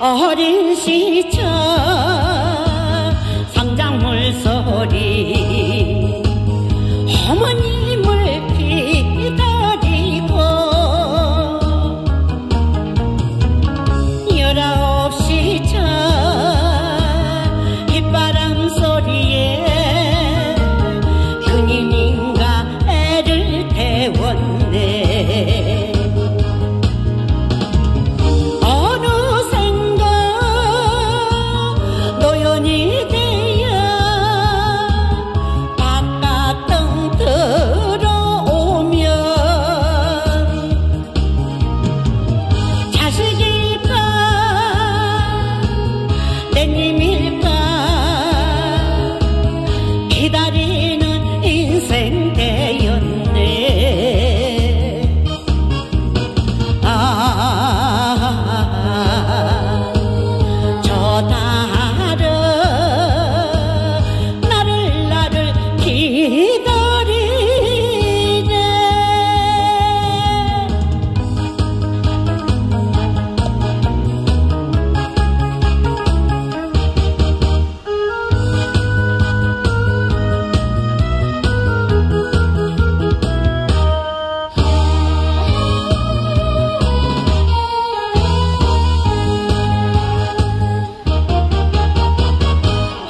어린 시절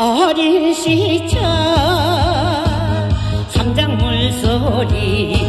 어린 시절 holy.